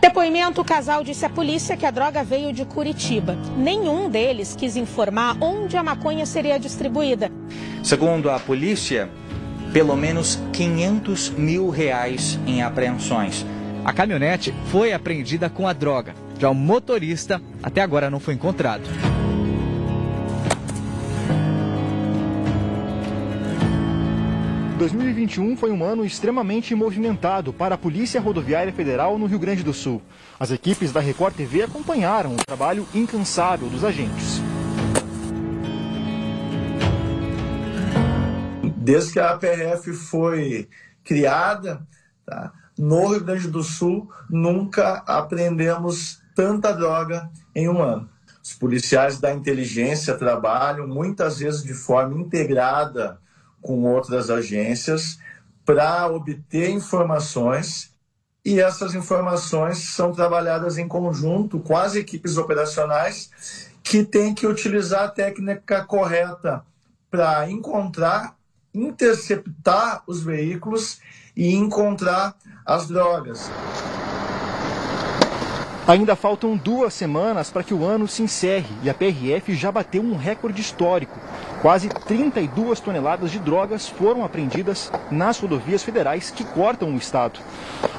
Depoimento, o casal disse à polícia que a droga veio de Curitiba. Nenhum deles quis informar onde a maconha seria distribuída. Segundo a polícia, pelo menos 500 mil reais em apreensões. A caminhonete foi apreendida com a droga. Já o motorista até agora não foi encontrado. 2021 foi um ano extremamente movimentado para a Polícia Rodoviária Federal no Rio Grande do Sul. As equipes da Record TV acompanharam o trabalho incansável dos agentes. Desde que a PRF foi criada, tá, no Rio Grande do Sul, nunca apreendemos tanta droga em um ano. Os policiais da inteligência trabalham muitas vezes de forma integrada com outras agências para obter informações e essas informações são trabalhadas em conjunto com as equipes operacionais que têm que utilizar a técnica correta para encontrar, interceptar os veículos e encontrar as drogas. Ainda faltam duas semanas para que o ano se encerre e a PRF já bateu um recorde histórico. Quase 32 toneladas de drogas foram apreendidas nas rodovias federais que cortam o estado.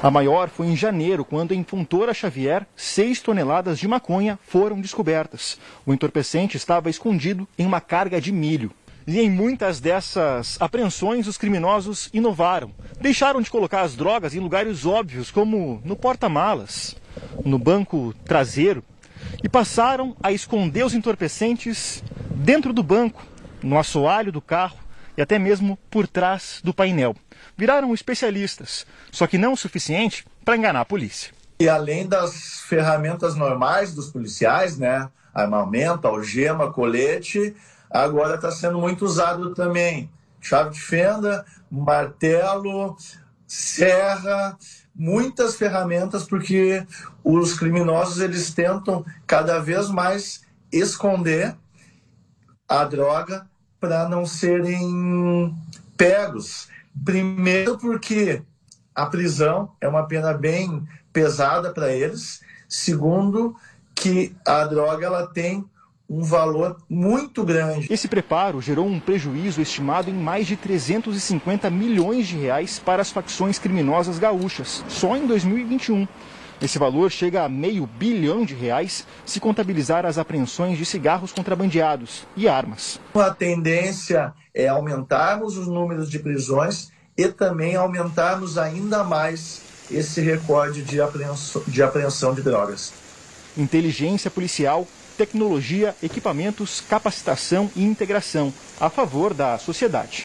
A maior foi em janeiro, quando em Fontoura Xavier, 6 toneladas de maconha foram descobertas. O entorpecente estava escondido em uma carga de milho. E em muitas dessas apreensões, os criminosos inovaram. Deixaram de colocar as drogas em lugares óbvios, como no porta-malas no banco traseiro e passaram a esconder os entorpecentes dentro do banco, no assoalho do carro e até mesmo por trás do painel. Viraram especialistas, só que não o suficiente para enganar a polícia. E além das ferramentas normais dos policiais, né, armamento, algema, colete, agora está sendo muito usado também chave de fenda, martelo, serra, muitas ferramentas porque os criminosos eles tentam cada vez mais esconder a droga para não serem pegos. Primeiro porque a prisão é uma pena bem pesada para eles. Segundo que a droga ela tem um valor muito grande. Esse preparo gerou um prejuízo estimado em mais de 350 milhões de reais para as facções criminosas gaúchas, só em 2021. Esse valor chega a meio bilhão de reais se contabilizar as apreensões de cigarros contrabandeados e armas. A tendência é aumentarmos os números de prisões e também aumentarmos ainda mais esse recorde de apreensão de, apreensão de drogas. Inteligência policial tecnologia, equipamentos, capacitação e integração a favor da sociedade.